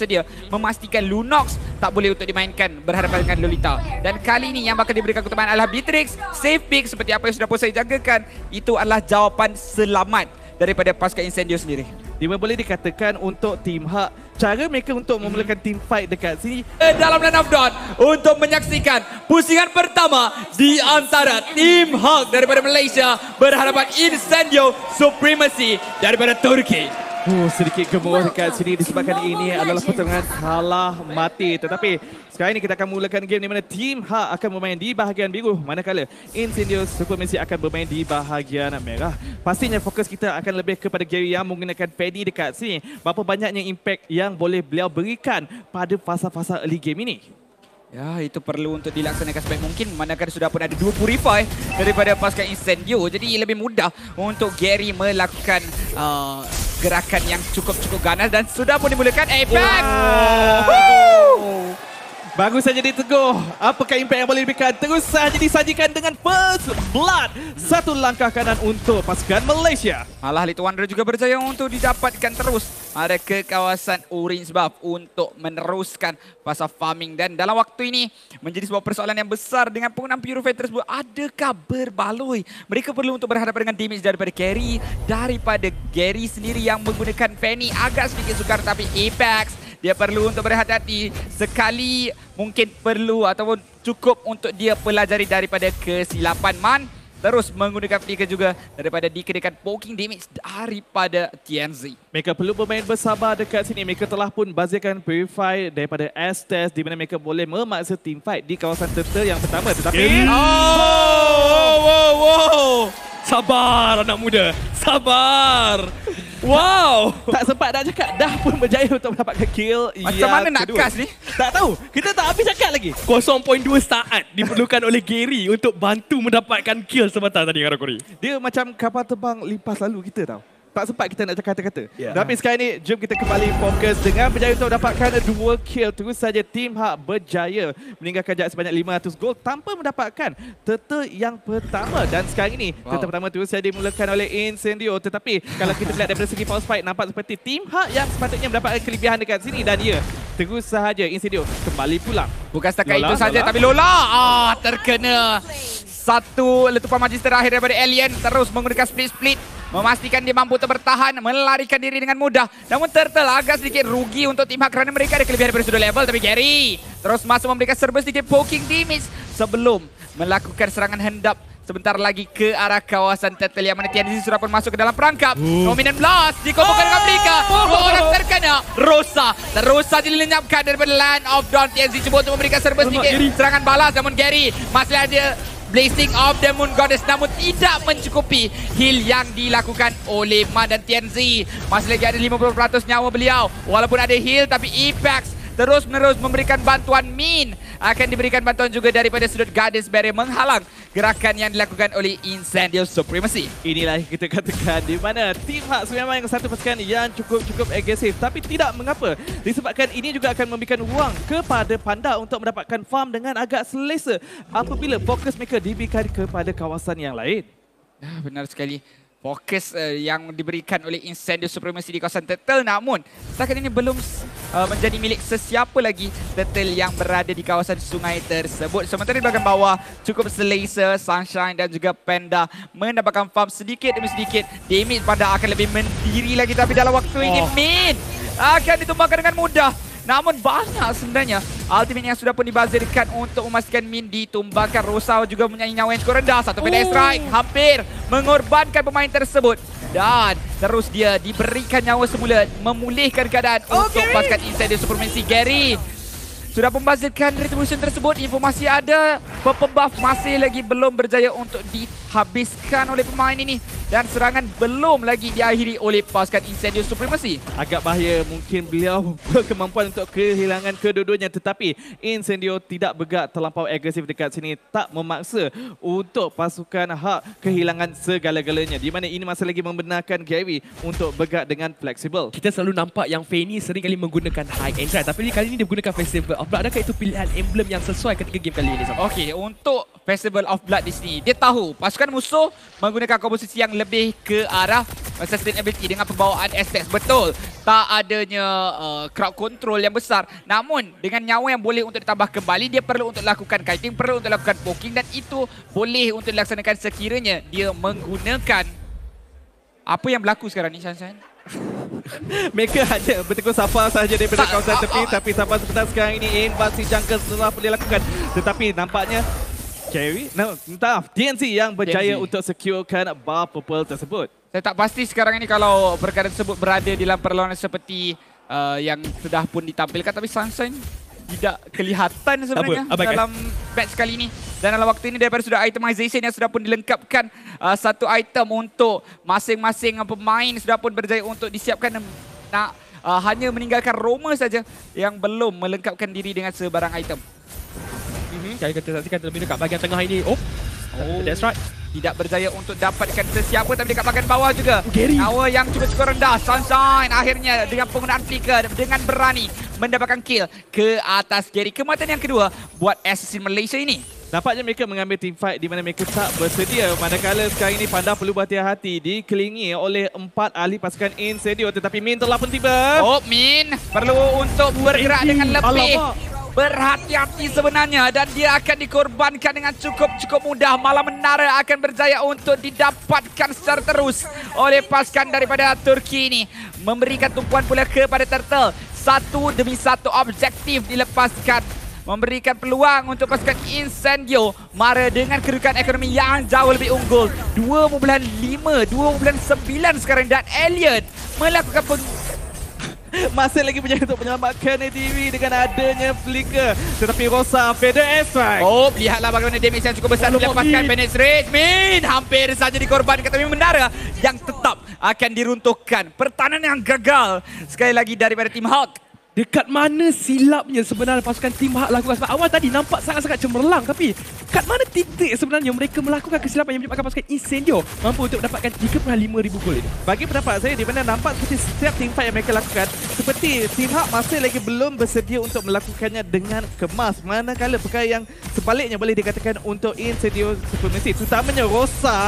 bersedia memastikan Lunox tak boleh untuk dimainkan berhadapan dengan Lolita. Dan kali ini yang bakal diberikan keutamaan adalah Beatrix. Safe pick seperti apa yang sudah pun saya jagakan. Itu adalah jawapan selamat daripada pasukan Incendio sendiri. Dia boleh dikatakan untuk tim Hak cara mereka untuk memulakan team fight dekat sini Eh, dalam line of dawn untuk menyaksikan pusingan pertama di antara tim Hulk daripada Malaysia berhadapan Incendio Supremacy daripada Turki. Oh, sedikit gemuruh dekat sini disebabkan ini adalah pertandingan kalah mati. Tetapi sekarang ini kita akan mulakan game di mana Team H akan bermain di bahagian biru. Manakala Incendio Supremacy akan bermain di bahagian merah. Pastinya fokus kita akan lebih kepada Gary yang menggunakan Paddy dekat sini. Berapa banyaknya impact yang boleh beliau berikan pada fasa-fasa early game ini. Ya, itu perlu untuk dilaksanakan sebaik mungkin. Manakala sudah pun ada dua purify daripada pasukan Incendio. Jadi lebih mudah untuk Gary melakukan uh, gerakan yang cukup-cukup ganas dan sudah pun dimulakan Apex. Wow. Bagus saja diteguh. Apakah impact yang boleh diberikan? Terus saja disajikan dengan first blood. Satu langkah kanan untuk pasukan Malaysia. Malah Little Wonder juga berjaya untuk didapatkan terus ada ke kawasan Orange Buff untuk meneruskan fasa farming. Dan dalam waktu ini menjadi sebuah persoalan yang besar dengan penggunaan Purify tersebut. Adakah berbaloi? Mereka perlu untuk berhadapan dengan damage daripada Gary. Daripada Gary sendiri yang menggunakan Fanny agak sedikit sukar tapi Apex dia perlu untuk berhati-hati. Sekali mungkin perlu ataupun cukup untuk dia pelajari daripada kesilapan Man. Terus menggunakan flicker juga daripada dikenakan poking damage daripada TNZ. Mereka perlu bermain bersabar dekat sini. Mereka telah pun bazirkan Purify daripada S-Test di mana mereka boleh memaksa team fight di kawasan turtle yang pertama. Tetapi... Oh, wow, wow. Sabar anak muda. Sabar. Wow. Tak sempat nak cakap, dah pun berjaya untuk mendapatkan kill Macam yang mana nak kedua. cast ni? Tak tahu. Kita tak habis cakap lagi. 0.2 saat diperlukan oleh Gary untuk bantu mendapatkan kill sebentar tadi Karakuri. Dia macam kapal terbang lipas lalu kita tau. Tak sempat kita nak cakap kata-kata. Ya. Tapi sekarang ni, jom kita kembali fokus dengan berjaya untuk dapatkan dua kill. Terus saja Team Hak berjaya meninggalkan jarak sebanyak 500 gol tanpa mendapatkan turtle yang pertama. Dan sekarang ini, Wow. turtle pertama terus saja dimulakan oleh Incendio. Tetapi kalau kita lihat daripada segi pulse fight, nampak seperti Team Hak yang sepatutnya mendapatkan kelebihan dekat sini. Dan ya, terus sahaja Incendio kembali pulang. Bukan setakat Lola, itu saja tapi Lola ah terkena satu letupan magis terakhir daripada Alien. Terus menggunakan split-split. Memastikan dia mampu untuk bertahan melarikan diri dengan mudah. Namun Turtle agak sedikit rugi untuk tim Hak kerana mereka ada kelebihan daripada sudut level. Tapi Gary terus masuk memberikan serba sedikit poking damage sebelum melakukan serangan hendap sebentar lagi ke arah kawasan Turtle yang mana TNZ sudah pun masuk ke dalam perangkap. Dominant Blast dikumpulkan dengan mereka. Dua orang terkena. Rosa. Terus saja dilenyapkan daripada Land of Dawn. TNZ cuba untuk memberikan serba sedikit serangan balas. Namun Gary masih ada Blazing of the Moon Goddess namun tidak mencukupi heal yang dilakukan oleh Man dan TNZ. Masih lagi ada 50% nyawa beliau. Walaupun ada heal tapi Apex terus menerus memberikan bantuan Min. Akan diberikan bantuan juga daripada sudut Goddess Barrier menghalang gerakan yang dilakukan oleh Incendio Supremacy. Inilah yang kita katakan di mana Team Hak memang satu pasukan yang cukup-cukup agresif tapi tidak mengapa disebabkan ini juga akan memberikan ruang kepada Panda untuk mendapatkan farm dengan agak selesa apabila fokus mereka diberikan kepada kawasan yang lain. Ah, benar sekali. Fokus uh, yang diberikan oleh Incendio Supremacy di kawasan Turtle namun setakat ini belum uh, menjadi milik sesiapa lagi Turtle yang berada di kawasan sungai tersebut. Sementara di bahagian bawah cukup selesa Sunshine dan juga Panda mendapatkan farm sedikit demi sedikit. Damage Panda akan lebih mendiri lagi tapi dalam waktu ini Oh. Min akan ditumbangkan dengan mudah. Namun banyak sebenarnya ultimate yang sudah pun dibazirkan untuk memastikan Min ditumbangkan. Rosa juga mempunyai nyawa yang cukup rendah. Satu pedal strike hampir mengorbankan pemain tersebut. Dan terus dia diberikan nyawa semula memulihkan keadaan untuk pasukan Insider Supremacy Gary. Sudah membazirkan retribution tersebut. Informasi ada. Purple buff masih lagi belum berjaya untuk dihabiskan oleh pemain ini. Dan serangan belum lagi diakhiri oleh pasukan Incendio Supremacy. Agak bahaya mungkin beliau berkemampuan untuk kehilangan kedua-duanya tetapi Incendio tidak bergerak terlampau agresif dekat sini tak memaksa untuk pasukan Hak kehilangan segala-galanya di mana ini masih lagi membenarkan Gary untuk bergerak dengan fleksibel. Kita selalu nampak yang Fanny sering kali menggunakan high end drive. Tapi kali ini dia menggunakan of blood. Adakah itu pilihan emblem yang sesuai ketika game kali ini? Okey, untuk Festival of Blood di sini. Dia tahu pasukan musuh menggunakan komposisi yang lebih ke arah sustainability dengan pembawaan Aztecs. Betul, tak adanya uh, crowd control yang besar. Namun dengan nyawa yang boleh untuk ditambah kembali, dia perlu untuk lakukan kiting, perlu untuk lakukan poking dan itu boleh untuk dilaksanakan sekiranya dia menggunakan apa yang berlaku sekarang ni Shan-Shan? Mereka hanya bertegur sapa sahaja daripada kawasan ah, tepi ah. tapi sampai sebentar sekarang ini invasi jungle telah boleh lakukan tetapi nampaknya Carry? No, entah. TNC yang berjaya TNC. untuk securekan bar purple tersebut. Saya tak pasti sekarang ini kalau perkara tersebut berada di dalam perlawanan seperti uh, yang sudah pun ditampilkan tapi Sunshine tidak kelihatan sebenarnya Apa? Dalam match kali ini. Dan dalam waktu ini daripada sudah itemization yang sudah pun dilengkapkan uh, satu item untuk masing-masing pemain sudah pun berjaya untuk disiapkan nak uh, hanya meninggalkan Roma saja yang belum melengkapkan diri dengan sebarang item. Kita kita saksikan terlebih dekat bahagian tengah ini. Oh, Oh. that's right. Tidak berjaya untuk dapatkan sesiapa tapi dekat bahagian bawah juga. Gary. Nyawa yang cukup-cukup rendah. Sunshine akhirnya dengan penggunaan flicker dengan berani mendapatkan kill ke atas Gary. Kematian yang kedua buat Assassin Malaysia ini. Nampaknya mereka mengambil team fight di mana mereka tak bersedia. Manakala sekarang ini Panda perlu berhati-hati dikelilingi oleh empat ahli pasukan Incendio. Tetapi Min telah pun tiba. Oh Min perlu untuk bergerak dengan lebih Alamak. Berhati-hati sebenarnya dan dia akan dikorbankan dengan cukup-cukup mudah. Malah menara akan berjaya untuk didapatkan secara terus oleh pasukan daripada Turki ini. Memberikan tumpuan pula kepada Turtle. Satu demi satu objektif dilepaskan. Memberikan peluang untuk pasukan Incendio Mara dengan kedudukan ekonomi yang jauh lebih unggul 2.5, 2.9 sekarang dan Elliot melakukan Masih lagi berjaya untuk menyelamatkan diri dengan adanya flicker. Tetapi Rosa feather airstrike. Oh, lihatlah bagaimana damage yang cukup besar dilepaskan Min. Penetrate. Min hampir saja dikorbankan tapi menara yang tetap akan diruntuhkan. Pertahanan yang gagal sekali lagi daripada tim Hawk. Dekat mana silapnya sebenarnya pasukan tim Hak lakukan sebab awal tadi nampak sangat-sangat cemerlang tapi kat mana titik sebenarnya mereka melakukan kesilapan yang menyebabkan pasukan Incendio mampu untuk mendapatkan 3.5 ribu gol ini. Bagi pendapat saya di mana nampak seperti setiap team fight yang mereka lakukan seperti Team Hak masih lagi belum bersedia untuk melakukannya dengan kemas manakala perkara yang sebaliknya boleh dikatakan untuk Incendio Supremacy terutamanya Rosa.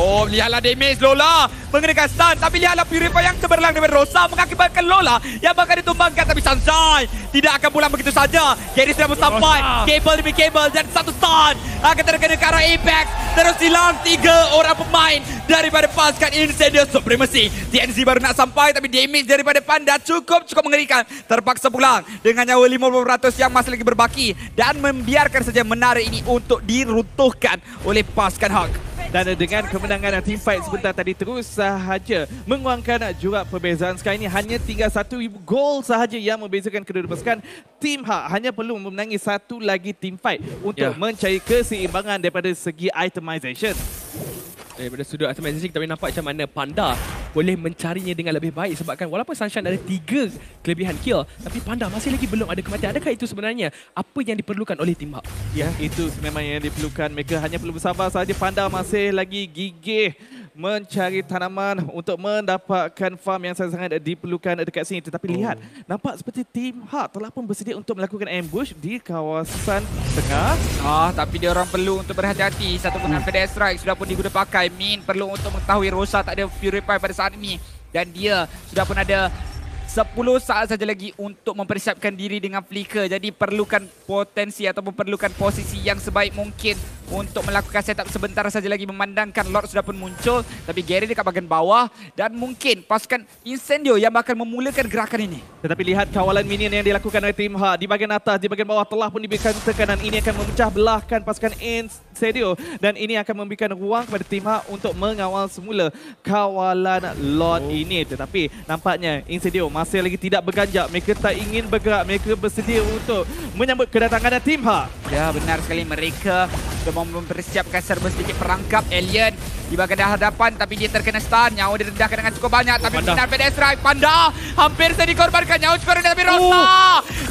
Oh, lihatlah damage Lola mengenakan stun tapi lihatlah Purify yang cemerlang daripada Rosa mengakibatkan Lola yang bakal ditumbangkan tapi Sunshine tidak akan pulang begitu saja. Gary sudah pun sampai. Cable demi cable dan satu stun akan terkena ke arah Apex. Terus hilang tiga orang pemain daripada pasukan Incendio Supremacy. TNC baru nak sampai tapi damage daripada Panda cukup cukup mengerikan. Terpaksa pulang dengan nyawa 50% yang masih lagi berbaki dan membiarkan saja menara ini untuk diruntuhkan oleh pasukan Hawk. Dan dengan kemenangan team fight sebentar tadi terus sahaja menguangkan juga perbezaan sekarang ini hanya tinggal satu gol sahaja yang membezakan kedua pasukan. Team Hak hanya perlu memenangi satu lagi team fight untuk Ya. mencari keseimbangan daripada segi itemization. Daripada sudut optimization kita boleh nampak macam mana Panda boleh mencarinya dengan lebih baik sebabkan walaupun Sunshine ada tiga kelebihan kill tapi Panda masih lagi belum ada kematian. Adakah itu sebenarnya apa yang diperlukan oleh tim Hak? Ya, itu memang yang diperlukan. Mereka hanya perlu bersabar sahaja. Panda masih lagi gigih mencari tanaman untuk mendapatkan farm yang sangat-sangat diperlukan dekat sini. Tetapi oh. lihat, nampak seperti tim Hak telah pun bersedia untuk melakukan ambush di kawasan tengah. Ah, tapi dia orang perlu untuk berhati-hati. Satu penggunaan pedal strike sudah pun digunakan pakai. Min perlu untuk mengetahui Rosa tak ada Purify pada saat ini. Dan dia sudah pun ada 10 saat saja lagi untuk mempersiapkan diri dengan flicker. Jadi perlukan potensi ataupun perlukan posisi yang sebaik mungkin untuk melakukan setup sebentar saja lagi memandangkan Lord sudah pun muncul. Tapi Gary dekat bahagian bawah dan mungkin pasukan Incendio yang bakal memulakan gerakan ini. Tetapi lihat kawalan minion yang dilakukan oleh tim Hak di bahagian atas, di bahagian bawah telah pun diberikan tekanan. Ini akan memecah belahkan pasukan Incendio dan ini akan memberikan ruang kepada tim Hak untuk mengawal semula kawalan Lord oh. ini. Tetapi nampaknya Incendio masih lagi tidak berganjak. Mereka tak ingin bergerak. Mereka bersedia untuk menyambut kedatangan tim Hak. Ya benar sekali mereka mau mempersiapkan serba sedikit perangkap Alien di bahagian hadapan tapi dia terkena stun. Nyawa direndahkan dengan cukup banyak tapi Panda. Panda. pedal strike Panda! Hampir saja dikorbankan. Nyawa cukup rendah tapi Rosa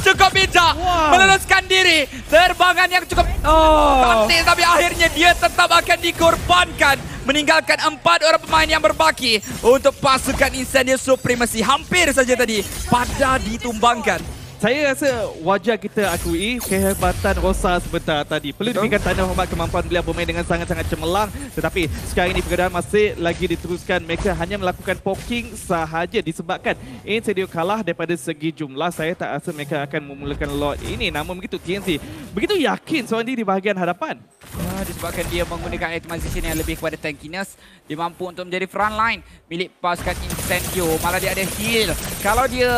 cukup bijak. Wow. meloloskan diri. Terbangan yang cukup Oh. cantik tapi akhirnya dia tetap akan dikorbankan. Meninggalkan empat orang pemain yang berbaki untuk pasukan Incendio Supremacy. Hampir saja tadi Panda ditumbangkan Saya rasa wajar kita akui kehebatan Rosa sebentar tadi. Perlu Betul. diberikan tanda hormat kemampuan beliau bermain dengan sangat-sangat cemerlang. Tetapi sekarang ini perbezaan masih lagi diteruskan. Mereka hanya melakukan poking sahaja disebabkan Insidio kalah daripada segi jumlah. Saya tak rasa mereka akan memulakan lot ini. Namun begitu TNC begitu yakin seorang diri di bahagian hadapan. Ya, disebabkan dia menggunakan itemization yang lebih kepada tankiness. Dia mampu untuk menjadi front line milik pasukan Incendio. Malah dia ada heal. Kalau dia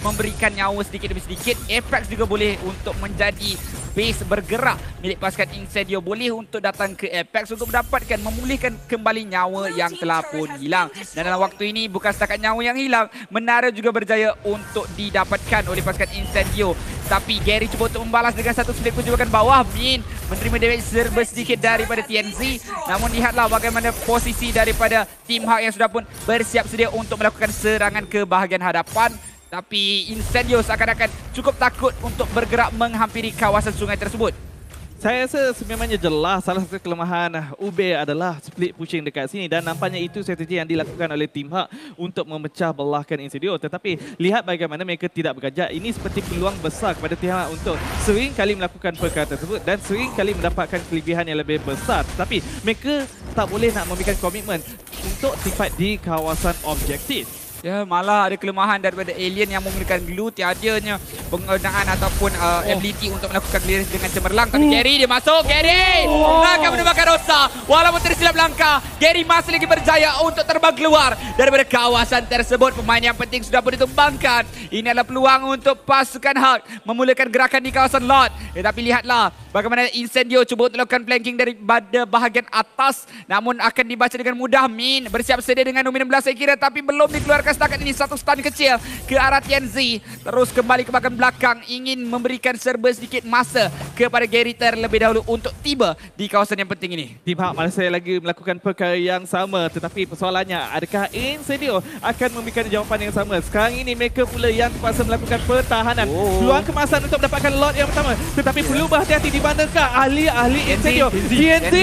memberikan nyawa sedikit demi sedikit, Apex juga boleh untuk menjadi base bergerak milik pasukan Incendio. Boleh untuk datang ke Apex untuk mendapatkan, memulihkan kembali nyawa yang telah pun hilang. Dan dalam waktu ini, bukan setakat nyawa yang hilang, menara juga berjaya untuk didapatkan oleh pasukan Incendio. Tapi Gary cuba untuk membalas dengan satu slip kejuakan bawah. Min menerima damage serba sedikit daripada TNZ. Namun lihatlah bagaimana posisi daripada tim Hak yang sudah pun bersiap sedia untuk melakukan serangan ke bahagian hadapan. Tapi Incendio seakan-akan cukup takut untuk bergerak menghampiri kawasan sungai tersebut. Saya rasa sememangnya jelas salah satu kelemahan Ube adalah split pushing dekat sini dan nampaknya itu strategi yang dilakukan oleh tim Hak untuk memecah belahkan Insidio. Tetapi lihat bagaimana mereka tidak bergajak. Ini seperti peluang besar kepada tim Hak untuk sering kali melakukan perkara tersebut dan sering kali mendapatkan kelebihan yang lebih besar. Tetapi mereka tak boleh nak memberikan komitmen untuk teamfight di kawasan objektif. Ya, malah ada kelemahan daripada alien yang menggunakan glue tiadanya penggunaan ataupun uh, oh. ability untuk melakukan clearance dengan cemerlang. Tapi Gary dia masuk. Gary oh. akan menembakkan Rosa. Walaupun tersilap langkah, Gary masih lagi berjaya untuk terbang keluar daripada kawasan tersebut. Pemain yang penting sudah pun ditumbangkan. Ini adalah peluang untuk pasukan Hulk memulakan gerakan di kawasan lot. Tetapi lihatlah bagaimana Incendio cuba untuk melakukan flanking daripada bahagian atas. Namun akan dibaca dengan mudah. Min bersiap sedia dengan nomor 16 saya kira. Tapi belum dikeluarkan setakat ini satu stun kecil ke arah TNZ. Terus kembali ke bahagian belakang ingin memberikan serba sedikit masa kepada Gary terlebih dahulu untuk tiba di kawasan yang penting ini. Tim Hak masih lagi melakukan perkara yang sama tetapi persoalannya adakah Insidio akan memberikan jawapan yang sama. Sekarang ini mereka pula yang terpaksa melakukan pertahanan. Oh. Peluang kemasan untuk mendapatkan lot yang pertama tetapi perlu berhati-hati di manakah ahli-ahli Insidio. TNT.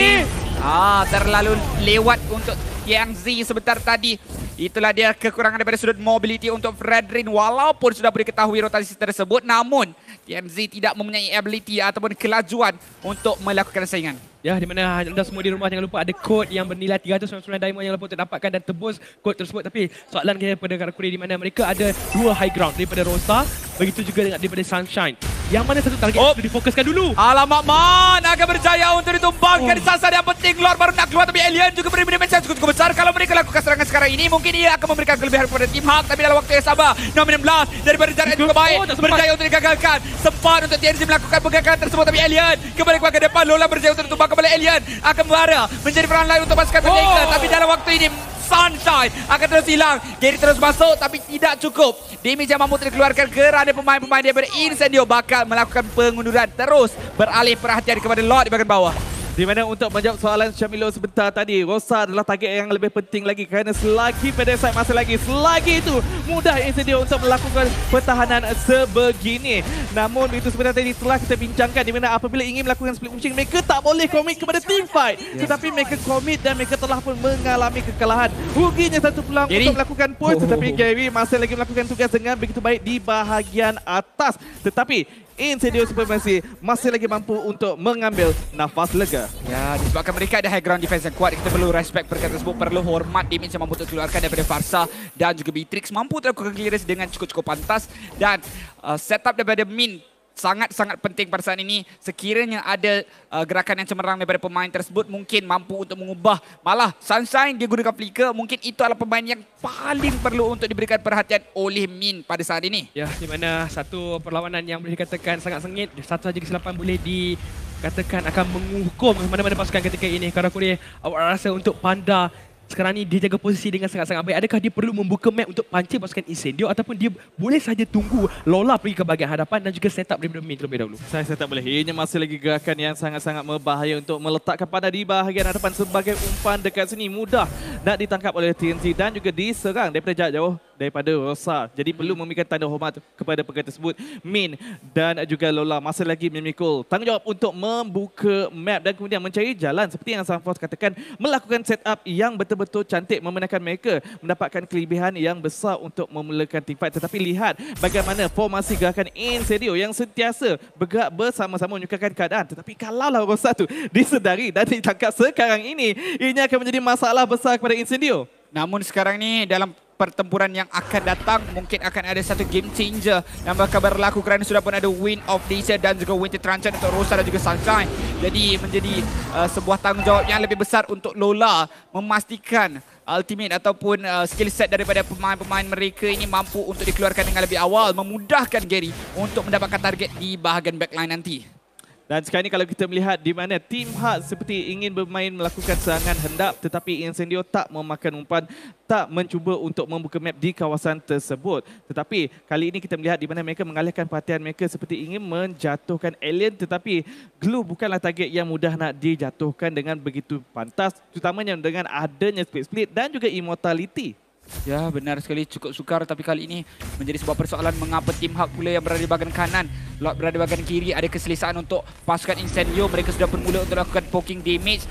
Ah, terlalu lewat untuk Yang Z sebentar tadi. Itulah dia kekurangan daripada sudut mobility untuk Fredrin. Walaupun sudah boleh ketahui rotasi tersebut. Namun, TMZ tidak mempunyai ability ataupun kelajuan untuk melakukan saingan. Ya, di mana anda semua di rumah jangan lupa ada kod yang bernilai 399 diamond yang lupa untuk dapatkan dan tebus kod tersebut. Tapi soalan kita pada Karakuri di mana mereka ada dua high ground daripada Rosa, begitu juga dengan daripada Sunshine. Yang mana satu target Oh. oh. difokuskan dulu. Alamak, Man akan berjaya untuk ditumbangkan di sasar yang penting. Lord baru nak keluar tapi Alien juga beri damage yang cukup besar. Kalau mereka lakukan serangan sekarang ini, mungkin ia akan memberikan kelebihan kepada tim Hawk. Tapi dalam waktu yang sama, Nomor 16 daripada jarak yang cukup baik. Oh, berjaya untuk digagalkan. Sempat untuk TNC melakukan penggagalan tersebut. Tapi Alien kembali ke depan. Lola berjaya untuk ditumbang kembali Alien. Akan membara menjadi peran lain untuk pasukan Oh. oh. Tapi dalam waktu ini, Sunshine akan terus hilang. Gary terus masuk tapi tidak cukup. Damage yang mampu dikeluarkan kerana pemain-pemain daripada Incendio bakal melakukan pengunduran terus beralih perhatian kepada Lord di bahagian bawah. Di mana untuk menjawab soalan Syamilo sebentar tadi, Rosa adalah target yang lebih penting lagi kerana selagi Pedesite masih lagi, selagi itu mudah Insidio untuk melakukan pertahanan sebegini. Namun itu sebenarnya tadi telah kita bincangkan di mana apabila ingin melakukan split pushing, mereka tak boleh komit kepada team fight. Tetapi mereka komit dan mereka telah pun mengalami kekalahan. Ruginya satu peluang Gary. untuk melakukan push, tetapi Gary masih lagi melakukan tugas dengan begitu baik di bahagian atas. Tetapi Insidio Supremacy masih lagi mampu untuk mengambil nafas lega. Ya, disebabkan mereka ada high ground defense yang kuat, kita perlu respect perkara tersebut, perlu hormat damage yang mampu dikeluarkan daripada Farsa dan juga Beatrix mampu melakukan clearance dengan cukup-cukup pantas dan uh, setup daripada Min sangat-sangat penting pada saat ini. Sekiranya ada uh, gerakan yang cemerlang daripada pemain tersebut mungkin mampu untuk mengubah. Malah Sunshine dia gunakan flicker, mungkin itu adalah pemain yang paling perlu untuk diberikan perhatian oleh Min pada saat ini. Ya, di mana satu perlawanan yang boleh dikatakan sangat sengit, satu saja kesilapan boleh dikatakan akan menghukum mana-mana pasukan ketika ini. Karakuri, awak rasa untuk Panda sekarang ni dia jaga posisi dengan sangat-sangat baik. Adakah dia perlu membuka map untuk pancing pasukan Incendio ataupun dia boleh saja tunggu Lola pergi ke bahagian hadapan dan juga set up daripada main terlebih dahulu? Saya, saya tak boleh. Ini masih lagi gerakan yang sangat-sangat berbahaya untuk meletakkan pada di bahagian hadapan sebagai umpan dekat sini. Mudah nak ditangkap oleh TNT dan juga diserang daripada jarak jauh daripada Rosa. Jadi perlu memberikan tanda hormat kepada perkara tersebut. Min dan juga Lola masih lagi memikul tanggungjawab untuk membuka map dan kemudian mencari jalan seperti yang Sunforce katakan melakukan setup yang betul-betul betul cantik membenarkan mereka mendapatkan kelebihan yang besar untuk memulakan team fight. Tetapi lihat bagaimana formasi gerakan Incendio yang sentiasa bergerak bersama-sama menyukakan keadaan. Tetapi kalaulah orang satu disedari dan ditangkap sekarang ini, ini akan menjadi masalah besar kepada Incendio. Namun sekarang ni dalam pertempuran yang akan datang mungkin akan ada satu game changer yang bakal berlaku kerana sudah pun ada Win of Asia dan juga Winter Tranchant untuk Rosa dan juga Sunshine. Jadi menjadi uh, sebuah tanggungjawab yang lebih besar untuk Lola memastikan ultimate ataupun uh, skill set daripada pemain-pemain mereka ini mampu untuk dikeluarkan dengan lebih awal memudahkan Gary untuk mendapatkan target di bahagian backline nanti. Dan sekarang ini kalau kita melihat di mana Team Heart seperti ingin bermain melakukan serangan hendap tetapi Incendio tak memakan umpan, tak mencuba untuk membuka map di kawasan tersebut. Tetapi kali ini kita melihat di mana mereka mengalihkan perhatian mereka seperti ingin menjatuhkan alien tetapi Glue bukanlah target yang mudah nak dijatuhkan dengan begitu pantas terutamanya dengan adanya split split dan juga immortality. Ya benar sekali. Cukup sukar tapi kali ini menjadi sebuah persoalan mengapa tim Hak pula yang berada di bahagian kanan Lot berada di bahagian kiri ada keselesaan untuk pasukan Incendio. Mereka sudah pun mula untuk lakukan poking damage.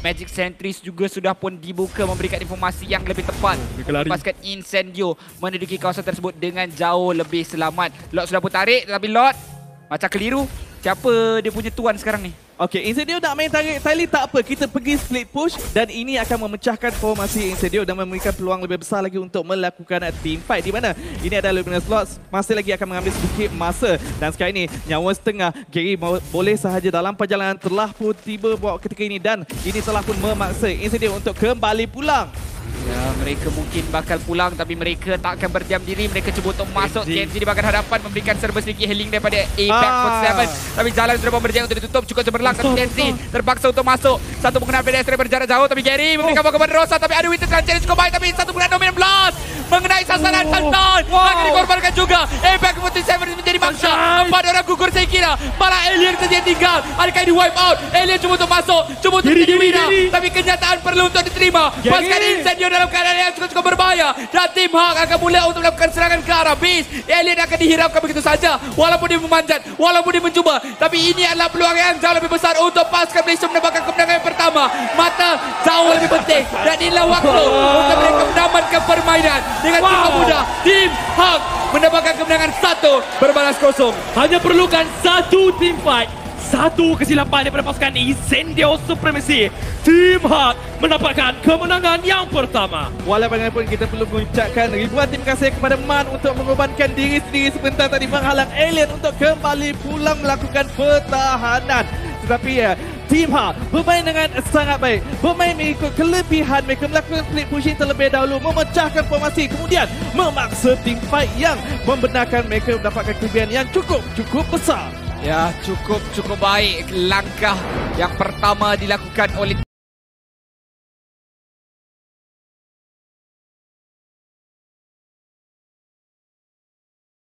Magic Sentries juga sudah pun dibuka memberikan informasi yang lebih tepat. Lari. Pasukan Incendio menduduki kawasan tersebut dengan jauh lebih selamat. Lot sudah pun tarik tetapi Lot macam keliru. Siapa dia punya tuan sekarang ni? Okey, Incendio nak main tarik tali tak apa. Kita pergi split push dan ini akan memecahkan formasi Incendio dan memberikan peluang lebih besar lagi untuk melakukan team fight. Di mana ini adalah Luminous Slots. Masih lagi akan mengambil sedikit masa. Dan sekarang ini nyawa setengah. Gary boleh sahaja dalam perjalanan telah pun tiba buat ketika ini. Dan ini telah pun memaksa Incendio untuk kembali pulang. Ya, mereka mungkin bakal pulang tapi mereka tak akan berdiam diri. Mereka cuba untuk masuk. KNG di bahagian hadapan memberikan serba sedikit healing daripada Apex Ah. 47. Tapi jalan sudah pun berjaya untuk ditutup. Cukup cemerlang tapi KNG terpaksa untuk masuk. Satu penggunaan pedestrian berjarak jauh tapi Gary memberikan bola kepada Rosa tapi ada Winter Challenge cukup baik tapi satu penggunaan dominant blast mengenai sasaran Sultan. Akan dikorbankan juga. Apex 47 menjadi mangsa. Empat orang gugur saya kira. Malah Alien saja tinggal. Adakah di wipe out? Alien cuba untuk masuk. Cuba untuk Gary, winner. Tapi kenyataan perlu untuk diterima. Pasukan Incendio dalam keadaan yang cukup-cukup berbahaya. Dan tim Hawk akan mula untuk melakukan serangan ke arah base. Alien akan dihiraukan begitu saja. Walaupun dia memanjat. Walaupun dia mencuba. Tapi ini adalah peluang yang jauh lebih besar untuk pasukan Malaysia mendapatkan kemenangan yang pertama. Mata jauh lebih penting. Dan inilah waktu untuk mereka menamatkan permainan. Dengan wow. Wow. mudah. Tim Hawk mendapatkan kemenangan satu berbalas kosong. Hanya perlukan satu team fight. Satu kesilapan daripada pasukan Incendio Supremacy. Team Hawk mendapatkan kemenangan yang pertama. Walau bagaimanapun kita perlu mengucapkan ribuan terima kasih kepada Man untuk mengorbankan diri sendiri sebentar tadi menghalang Alien untuk kembali pulang melakukan pertahanan. Tetapi ya, Team Ha bermain dengan sangat baik. Bermain mengikut kelebihan mereka melakukan split pushing terlebih dahulu, memecahkan formasi kemudian memaksa team fight yang membenarkan mereka mendapatkan kelebihan yang cukup cukup besar. Ya, cukup cukup baik langkah yang pertama dilakukan oleh